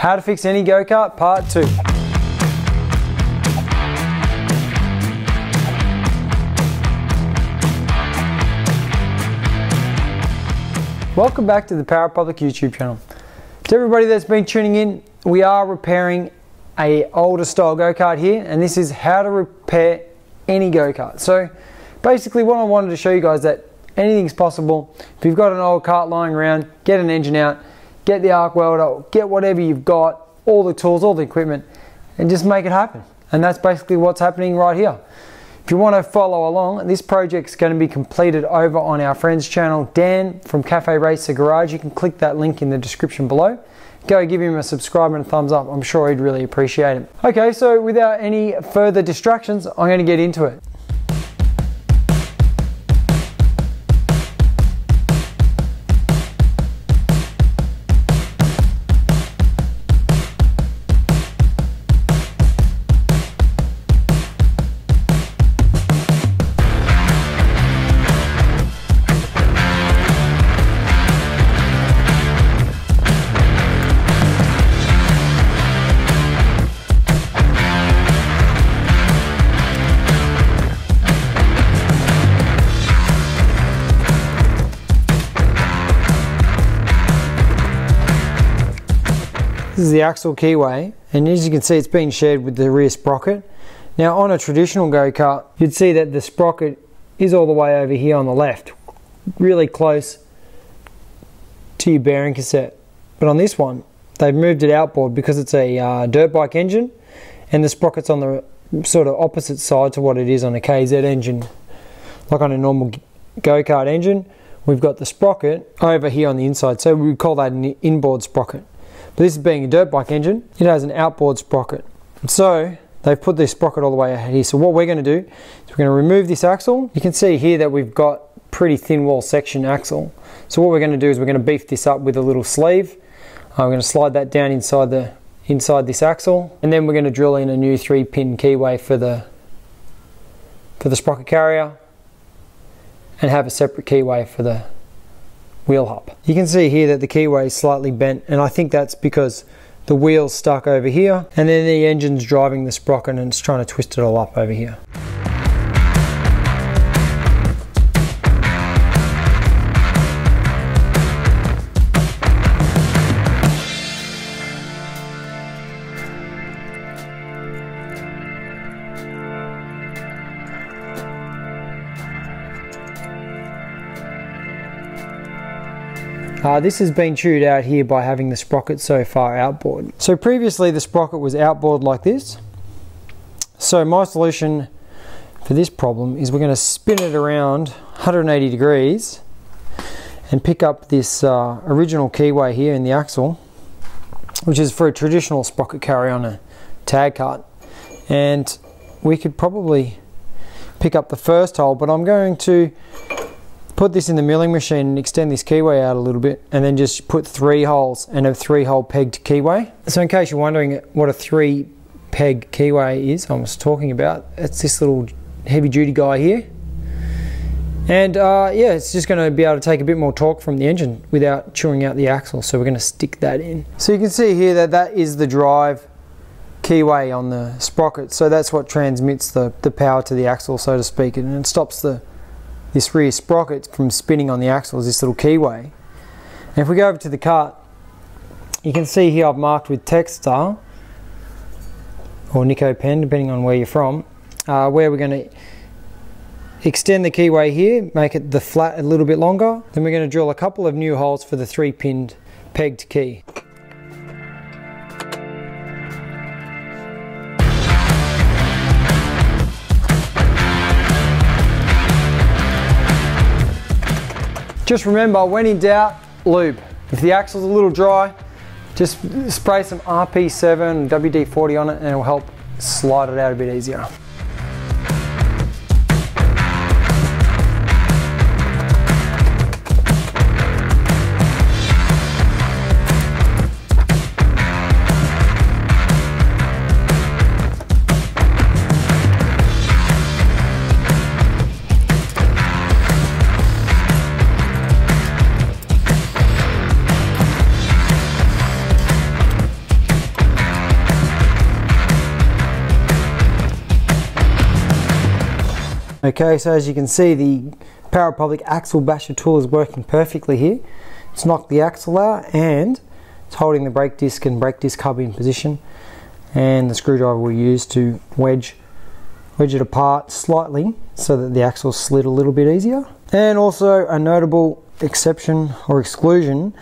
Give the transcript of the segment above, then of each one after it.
How to fix any go-kart part two. Welcome back to the Power Republic YouTube channel. To everybody that's been tuning in, we are repairing a older style go-kart here and this is how to repair any go-kart. So basically what I wanted to show you guys that anything's possible. If you've got an old kart lying around, get an engine out, get the arc welder, get whatever you've got, all the tools, all the equipment, and just make it happen. And that's basically what's happening right here. If you want to follow along, this project's going to be completed over on our friend's channel, Dan from Cafe Racer Garage. You can click that link in the description below. Go give him a subscribe and a thumbs up. I'm sure he'd really appreciate it. Okay, so without any further distractions, I'm going to get into it. This is the axle keyway and as you can see it's been shared with the rear sprocket. Now on a traditional go-kart you'd see that the sprocket is all the way over here on the left really close to your bearing cassette. But on this one they've moved it outboard because it's a uh, dirt bike engine and the sprocket's on the sort of opposite side to what it is on a KZ engine. Like on a normal go-kart engine we've got the sprocket over here on the inside. So we call that an inboard sprocket this is being a dirt bike engine, it has an outboard sprocket. So they've put this sprocket all the way ahead here. So what we're going to do is we're going to remove this axle. You can see here that we've got pretty thin wall section axle. So what we're going to do is we're going to beef this up with a little sleeve. Uh, we're going to slide that down inside the inside this axle, and then we're going to drill in a new three pin keyway for the for the sprocket carrier, and have a separate keyway for the wheel hub. You can see here that the keyway is slightly bent and I think that's because the wheel's stuck over here and then the engine's driving the sprocket and it's trying to twist it all up over here. Uh, this has been chewed out here by having the sprocket so far outboard. So previously the sprocket was outboard like this. So my solution for this problem is we're going to spin it around 180 degrees and pick up this uh, original keyway here in the axle which is for a traditional sprocket carry on a tag kart and we could probably pick up the first hole but I'm going to put this in the milling machine and extend this keyway out a little bit and then just put three holes and a three hole pegged keyway. So in case you're wondering what a three peg keyway is, I was talking about, it's this little heavy duty guy here. And uh, yeah, it's just going to be able to take a bit more torque from the engine without chewing out the axle. So we're going to stick that in. So you can see here that that is the drive keyway on the sprocket. So that's what transmits the, the power to the axle, so to speak, and it stops the this rear sprocket from spinning on the axles, this little keyway. And if we go over to the kart, you can see here I've marked with Texta or Nico Pen, depending on where you're from, uh, where we're going to extend the keyway here, make it the flat a little bit longer. Then we're going to drill a couple of new holes for the three pinned pegged key. Just remember, when in doubt, lube. If the axle's a little dry, just spray some RP7 WD-40 on it and it'll help slide it out a bit easier. Okay, so as you can see, the Power Republic axle basher tool is working perfectly here. It's knocked the axle out and it's holding the brake disc and brake disc hub in position. And the screwdriver we use to wedge, wedge it apart slightly so that the axle slid a little bit easier. And also a notable exception or exclusion,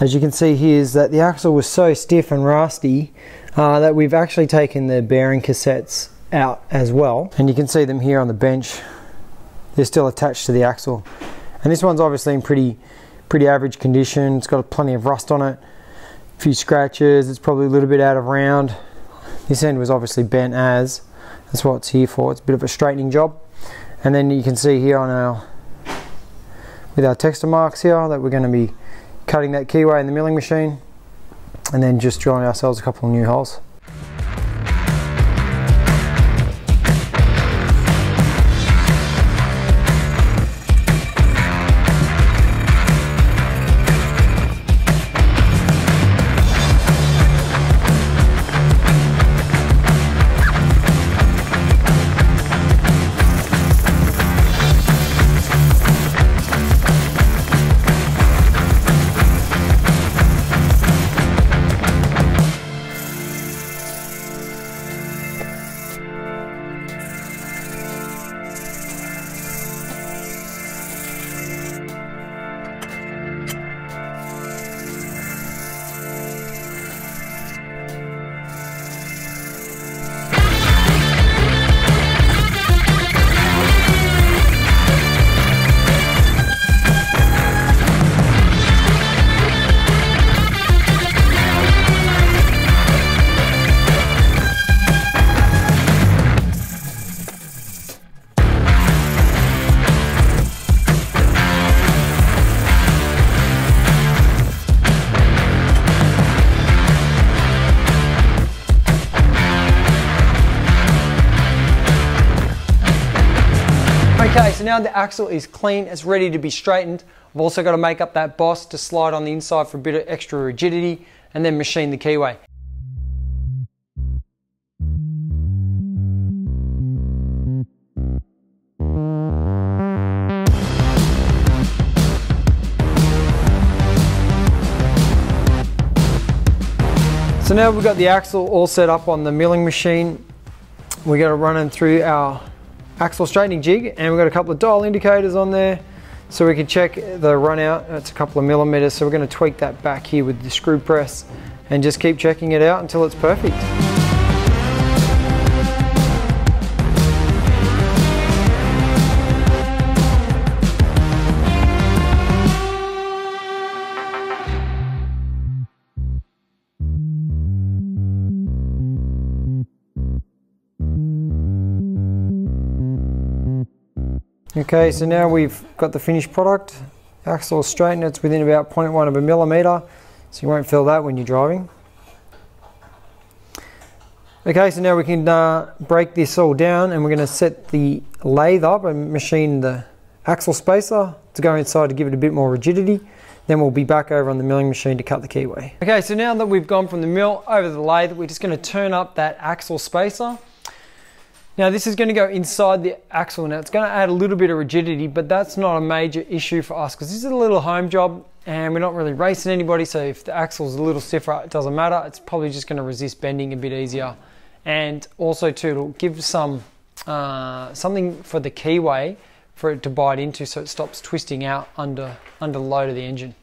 as you can see here, is that the axle was so stiff and rusty uh, that we've actually taken the bearing cassettes out as well. And you can see them here on the bench they're still attached to the axle. And this one's obviously in pretty, pretty average condition. It's got plenty of rust on it, a few scratches. It's probably a little bit out of round. This end was obviously bent as. That's what it's here for. It's a bit of a straightening job. And then you can see here on our, with our texture marks here, that we're going to be cutting that keyway in the milling machine and then just drilling ourselves a couple of new holes. Okay, so now the axle is clean, it's ready to be straightened. I've also got to make up that boss to slide on the inside for a bit of extra rigidity and then machine the keyway. So now we've got the axle all set up on the milling machine. We're going to run it through our axle straightening jig and we've got a couple of dial indicators on there so we can check the run out. It's a couple of millimeters so we're going to tweak that back here with the screw press and just keep checking it out until it's perfect. Okay, so now we've got the finished product. Axle straightened, it's within about 0.1 of a millimeter, so you won't feel that when you're driving. Okay, so now we can uh, break this all down and we're going to set the lathe up and machine the axle spacer to go inside to give it a bit more rigidity. Then we'll be back over on the milling machine to cut the keyway. Okay, so now that we've gone from the mill over the lathe, we're just going to turn up that axle spacer now this is going to go inside the axle. Now it's going to add a little bit of rigidity, but that's not a major issue for us because this is a little home job and we're not really racing anybody. So if the axle's a little stiffer, it doesn't matter. It's probably just going to resist bending a bit easier. And also too, it'll give some uh, something for the keyway for it to bite into so it stops twisting out under, under the load of the engine.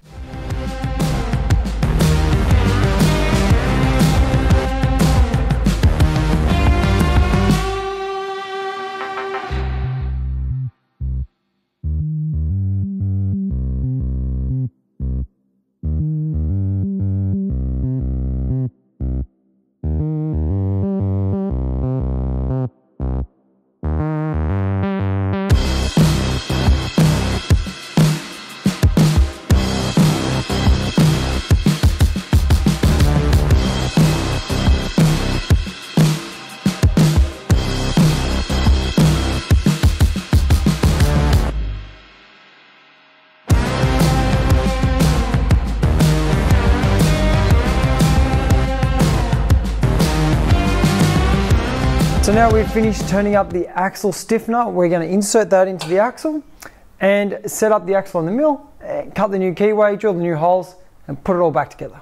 So now we've finished turning up the axle stiffener. We're going to insert that into the axle and set up the axle in the mill, eh, cut the new keyway, drill the new holes and put it all back together.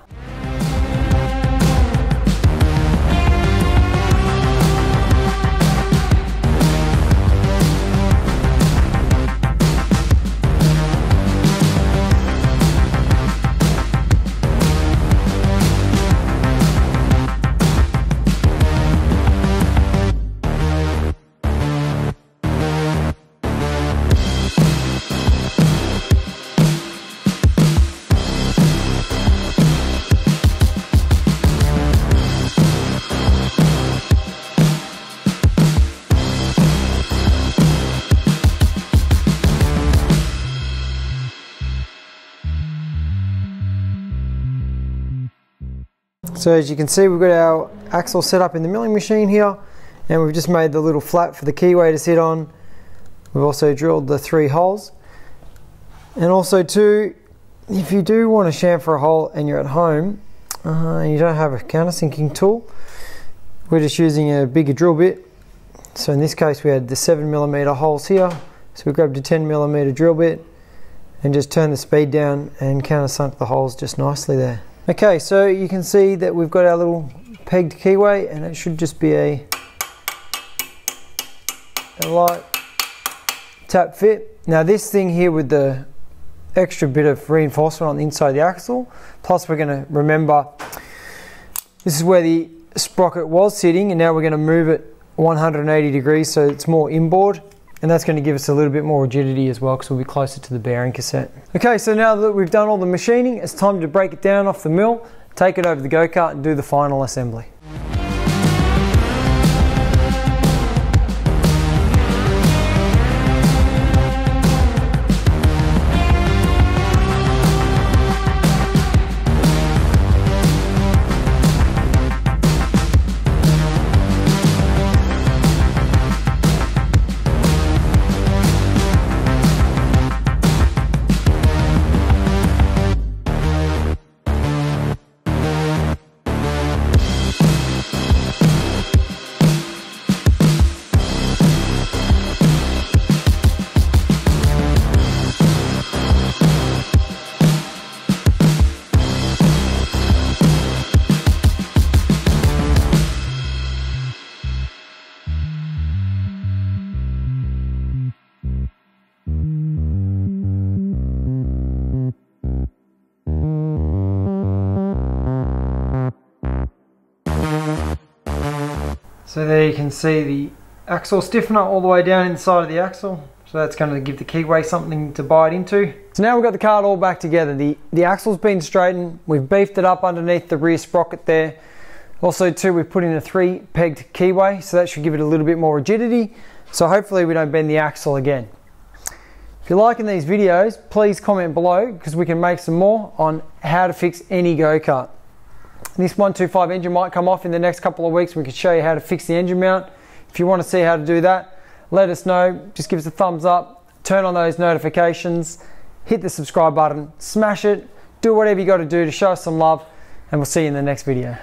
So as you can see, we've got our axle set up in the milling machine here, and we've just made the little flat for the keyway to sit on. We've also drilled the three holes. And also too, if you do want to chamfer a hole and you're at home, uh, and you don't have a countersinking tool, we're just using a bigger drill bit. So in this case, we had the seven millimeter holes here. So we grabbed a 10 millimeter drill bit and just turned the speed down and countersunk the holes just nicely there. Okay, so you can see that we've got our little pegged keyway and it should just be a, a light tap fit. Now this thing here with the extra bit of reinforcement on the inside of the axle, plus we're going to remember this is where the sprocket was sitting and now we're going to move it 180 degrees so it's more inboard and that's going to give us a little bit more rigidity as well because we'll be closer to the bearing cassette. Okay, so now that we've done all the machining, it's time to break it down off the mill, take it over the go-kart and do the final assembly. So there you can see the axle stiffener all the way down inside of the axle. So that's going to give the keyway something to bite into. So now we've got the cart all back together. The, the axle's been straightened. We've beefed it up underneath the rear sprocket there. Also too, we've put in a three pegged keyway. So that should give it a little bit more rigidity. So hopefully we don't bend the axle again. If you're liking these videos, please comment below because we can make some more on how to fix any go-kart. This 125 engine might come off in the next couple of weeks. We can show you how to fix the engine mount. If you want to see how to do that, let us know. Just give us a thumbs up, turn on those notifications, hit the subscribe button, smash it, do whatever you got to do to show us some love, and we'll see you in the next video.